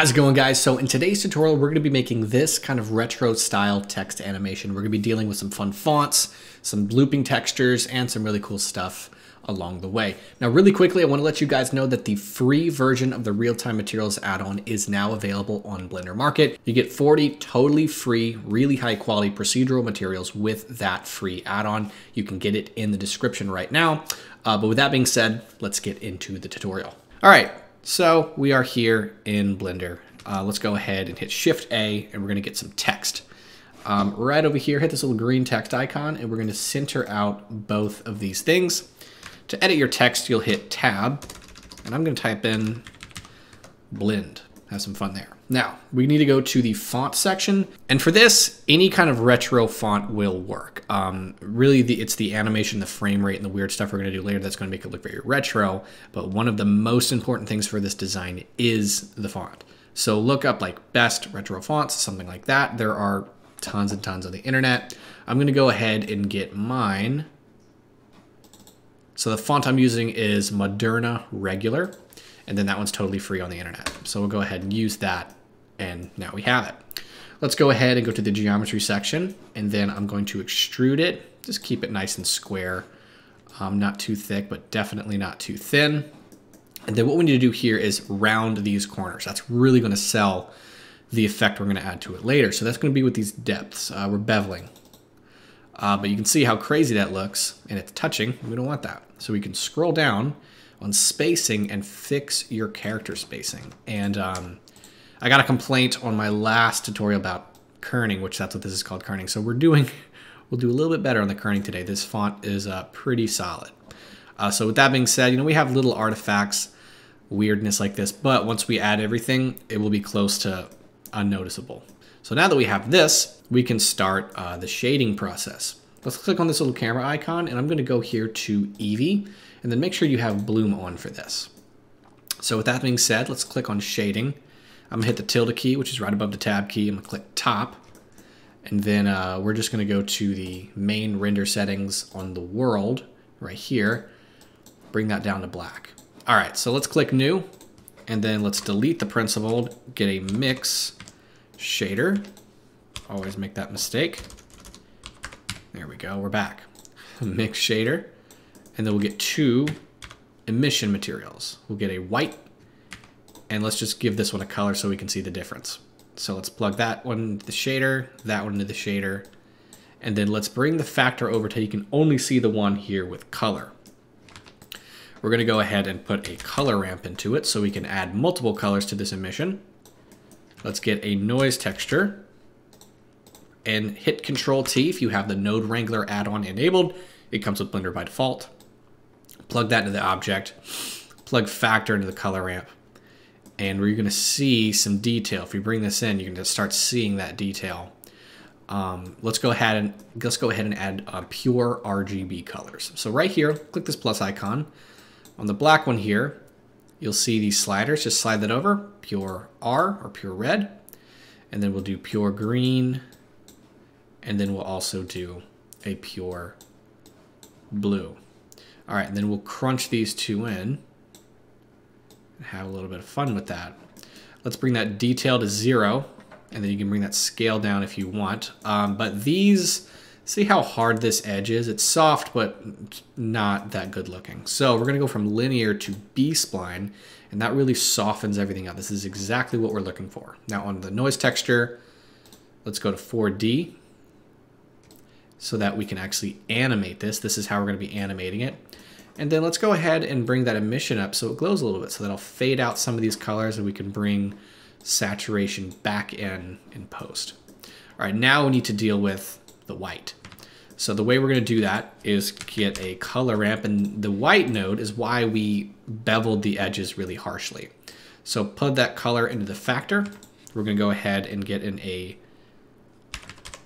How's it going guys? So in today's tutorial, we're gonna be making this kind of retro style text animation. We're gonna be dealing with some fun fonts, some looping textures, and some really cool stuff along the way. Now really quickly, I wanna let you guys know that the free version of the real-time materials add-on is now available on Blender Market. You get 40 totally free, really high quality procedural materials with that free add-on. You can get it in the description right now. Uh, but with that being said, let's get into the tutorial. All right, so we are here in Blender. Uh, let's go ahead and hit Shift A and we're gonna get some text. Um, right over here, hit this little green text icon and we're gonna center out both of these things. To edit your text, you'll hit Tab and I'm gonna type in blend. Have some fun there. Now, we need to go to the font section. And for this, any kind of retro font will work. Um, really, the, it's the animation, the frame rate, and the weird stuff we're gonna do later that's gonna make it look very retro. But one of the most important things for this design is the font. So look up like best retro fonts, something like that. There are tons and tons on the internet. I'm gonna go ahead and get mine. So the font I'm using is Moderna Regular and then that one's totally free on the internet. So we'll go ahead and use that, and now we have it. Let's go ahead and go to the geometry section, and then I'm going to extrude it. Just keep it nice and square. Um, not too thick, but definitely not too thin. And then what we need to do here is round these corners. That's really gonna sell the effect we're gonna add to it later. So that's gonna be with these depths. Uh, we're beveling. Uh, but you can see how crazy that looks, and it's touching. We don't want that. So we can scroll down, on spacing and fix your character spacing. And um, I got a complaint on my last tutorial about kerning, which that's what this is called kerning. So we're doing, we'll do a little bit better on the kerning today. This font is uh, pretty solid. Uh, so with that being said, you know, we have little artifacts, weirdness like this, but once we add everything, it will be close to unnoticeable. So now that we have this, we can start uh, the shading process. Let's click on this little camera icon and I'm gonna go here to Eevee and then make sure you have bloom on for this. So with that being said, let's click on shading. I'm gonna hit the tilde key, which is right above the tab key. I'm gonna click top. And then uh, we're just gonna go to the main render settings on the world right here. Bring that down to black. All right, so let's click new. And then let's delete the principled, get a mix shader. Always make that mistake. There we go, we're back. mix shader and then we'll get two emission materials. We'll get a white, and let's just give this one a color so we can see the difference. So let's plug that one into the shader, that one into the shader, and then let's bring the factor over till you can only see the one here with color. We're gonna go ahead and put a color ramp into it so we can add multiple colors to this emission. Let's get a noise texture and hit Control T if you have the Node Wrangler add-on enabled. It comes with Blender by default plug that into the object, plug factor into the color ramp, and we're going to see some detail. If we bring this in, you're going to start seeing that detail. Um, let's go ahead and let's go ahead and add uh, pure RGB colors. So right here, click this plus icon. On the black one here, you'll see these sliders. Just slide that over, pure R or pure red, and then we'll do pure green, and then we'll also do a pure blue. All right, and then we'll crunch these two in and have a little bit of fun with that. Let's bring that detail to zero, and then you can bring that scale down if you want. Um, but these, see how hard this edge is? It's soft, but not that good looking. So we're gonna go from linear to B-spline, and that really softens everything up. This is exactly what we're looking for. Now on the noise texture, let's go to 4D so that we can actually animate this. This is how we're gonna be animating it. And then let's go ahead and bring that emission up so it glows a little bit. So that'll fade out some of these colors and we can bring saturation back in in post. All right, now we need to deal with the white. So the way we're gonna do that is get a color ramp and the white node is why we beveled the edges really harshly. So put that color into the factor. We're gonna go ahead and get in a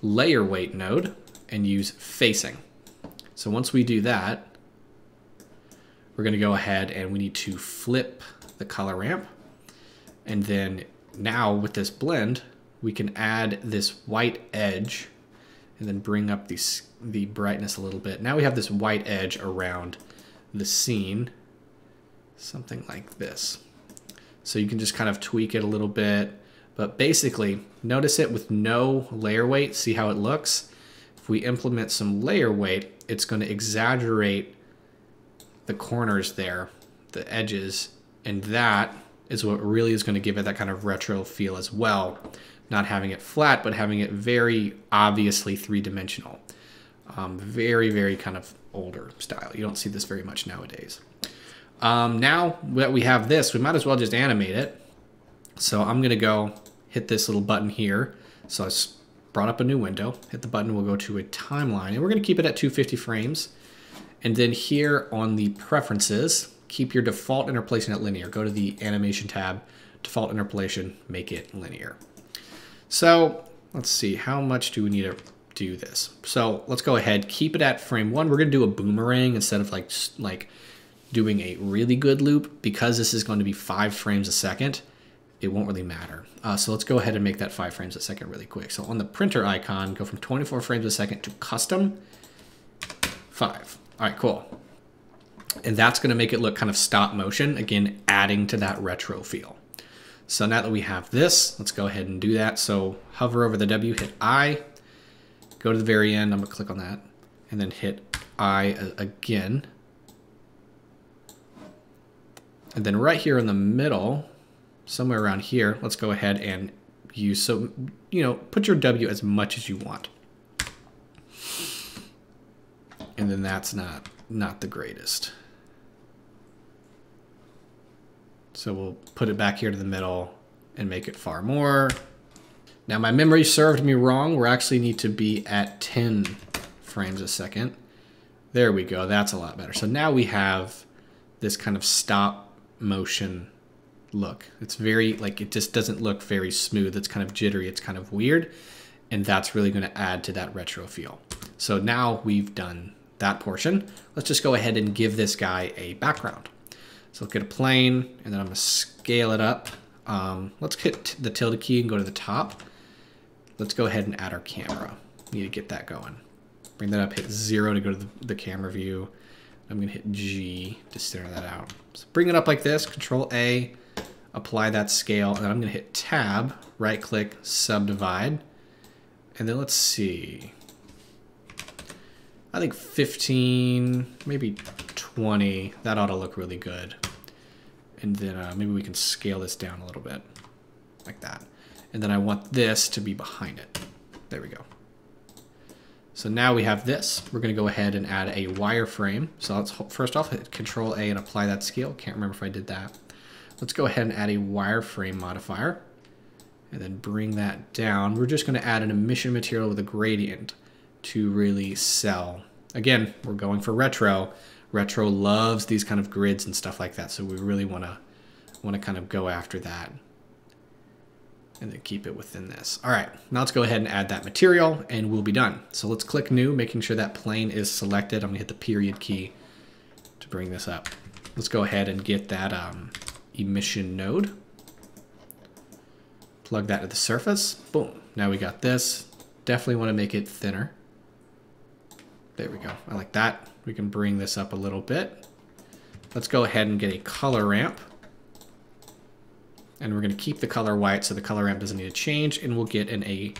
layer weight node and use facing. So once we do that, we're going to go ahead and we need to flip the color ramp. And then now with this blend, we can add this white edge and then bring up the, the brightness a little bit. Now we have this white edge around the scene, something like this. So you can just kind of tweak it a little bit. But basically, notice it with no layer weight. See how it looks? If we implement some layer weight, it's going to exaggerate the corners there, the edges, and that is what really is going to give it that kind of retro feel as well. Not having it flat, but having it very obviously three-dimensional. Um, very, very kind of older style. You don't see this very much nowadays. Um, now that we have this, we might as well just animate it. So I'm going to go hit this little button here. So I brought up a new window, hit the button, we'll go to a timeline, and we're going to keep it at 250 frames. And then here on the preferences, keep your default interpolation at linear. Go to the animation tab, default interpolation, make it linear. So let's see, how much do we need to do this? So let's go ahead, keep it at frame one. We're going to do a boomerang instead of like, like doing a really good loop because this is going to be five frames a second it won't really matter. Uh, so let's go ahead and make that five frames a second really quick. So on the printer icon, go from 24 frames a second to custom, five. All right, cool. And that's gonna make it look kind of stop motion, again, adding to that retro feel. So now that we have this, let's go ahead and do that. So hover over the W, hit I, go to the very end, I'm gonna click on that, and then hit I again. And then right here in the middle, somewhere around here, let's go ahead and use, so, you know, put your W as much as you want. And then that's not, not the greatest. So we'll put it back here to the middle and make it far more. Now my memory served me wrong. We actually need to be at 10 frames a second. There we go. That's a lot better. So now we have this kind of stop motion look. It's very, like, it just doesn't look very smooth. It's kind of jittery. It's kind of weird. And that's really going to add to that retro feel. So now we've done that portion. Let's just go ahead and give this guy a background. So get a plane, and then I'm going to scale it up. Um, let's hit the tilde key and go to the top. Let's go ahead and add our camera. We Need to get that going. Bring that up, hit zero to go to the, the camera view. I'm gonna hit G to center that out. So bring it up like this, Control A, apply that scale, and I'm gonna hit tab, right click, subdivide, and then let's see. I think 15, maybe 20, that ought to look really good. And then uh, maybe we can scale this down a little bit, like that. And then I want this to be behind it. There we go. So now we have this. We're gonna go ahead and add a wireframe. So let's first off hit Control A and apply that scale. Can't remember if I did that. Let's go ahead and add a wireframe modifier and then bring that down. We're just going to add an emission material with a gradient to really sell. Again, we're going for retro. Retro loves these kind of grids and stuff like that, so we really want to want to kind of go after that and then keep it within this. All right, now let's go ahead and add that material and we'll be done. So let's click new, making sure that plane is selected. I'm gonna hit the period key to bring this up. Let's go ahead and get that um, emission node. Plug that to the surface. Boom. Now we got this. Definitely want to make it thinner. There we go. I like that. We can bring this up a little bit. Let's go ahead and get a color ramp. And we're going to keep the color white so the color ramp doesn't need to change. And we'll get in a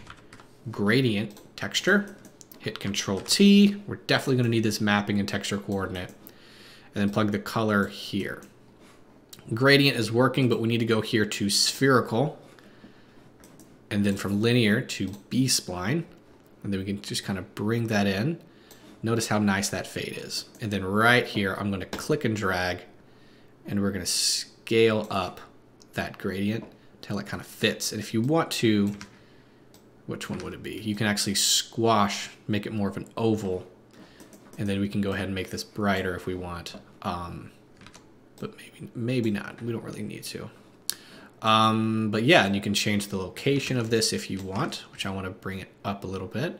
gradient texture. Hit Control T. We're definitely going to need this mapping and texture coordinate. And then plug the color here. Gradient is working, but we need to go here to spherical. And then from linear to B-spline. And then we can just kind of bring that in. Notice how nice that fade is. And then right here, I'm gonna click and drag and we're gonna scale up that gradient until it kind of fits. And if you want to, which one would it be? You can actually squash, make it more of an oval, and then we can go ahead and make this brighter if we want. Um, but maybe maybe not. We don't really need to. Um, but yeah, and you can change the location of this if you want, which I want to bring it up a little bit.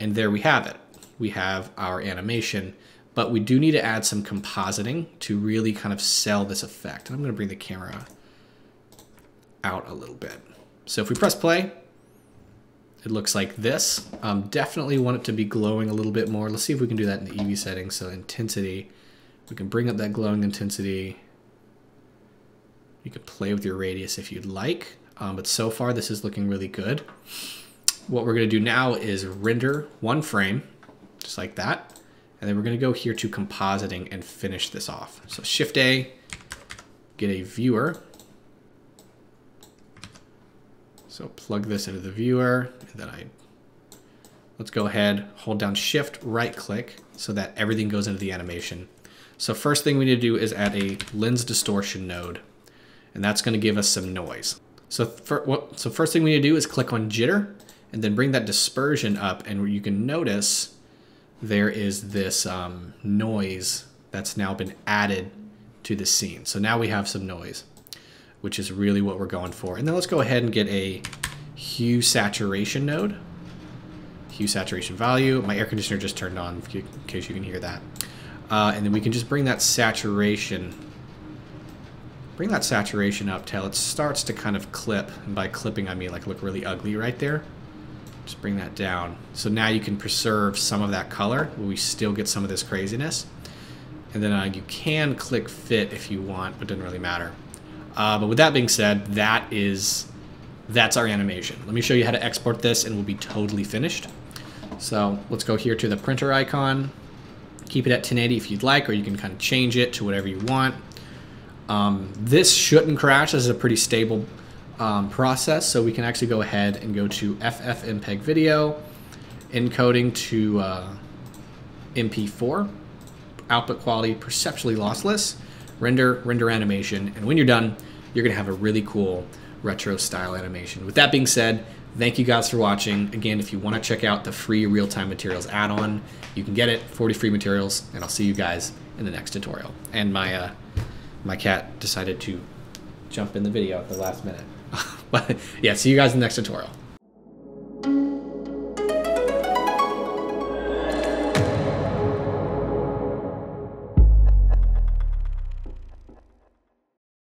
And there we have it. We have our animation, but we do need to add some compositing to really kind of sell this effect. And I'm going to bring the camera out a little bit. So if we press play, it looks like this. Um, definitely want it to be glowing a little bit more. Let's see if we can do that in the Eevee settings. So intensity, we can bring up that glowing intensity You can play with your radius if you'd like, um, but so far this is looking really good. What we're gonna do now is render one frame, just like that. And then we're gonna go here to compositing and finish this off. So Shift A, get a viewer. So plug this into the viewer, and then I, let's go ahead, hold down Shift, right click, so that everything goes into the animation. So first thing we need to do is add a lens distortion node, and that's gonna give us some noise. So, for, what, so first thing we need to do is click on jitter, and then bring that dispersion up, and you can notice there is this um, noise that's now been added to the scene. So now we have some noise, which is really what we're going for. And then let's go ahead and get a hue saturation node. Hue saturation value. My air conditioner just turned on in case you can hear that. Uh, and then we can just bring that saturation, bring that saturation up till it starts to kind of clip. And by clipping, I mean like look really ugly right there. Just bring that down. So now you can preserve some of that color, but we still get some of this craziness. And then uh, you can click fit if you want, but it doesn't really matter. Uh, but with that being said, that is that's our animation. Let me show you how to export this and we'll be totally finished. So let's go here to the printer icon. Keep it at 1080 if you'd like, or you can kind of change it to whatever you want. Um, this shouldn't crash. This is a pretty stable um, process, so we can actually go ahead and go to FFmpeg video, encoding to uh, MP4, output quality perceptually lossless, render, render animation, and when you're done, you're gonna have a really cool retro style animation. With that being said, thank you guys for watching. Again, if you wanna check out the free real-time materials add-on, you can get it, 40 free materials, and I'll see you guys in the next tutorial. And my, uh, my cat decided to jump in the video at the last minute. but yeah, see you guys in the next tutorial.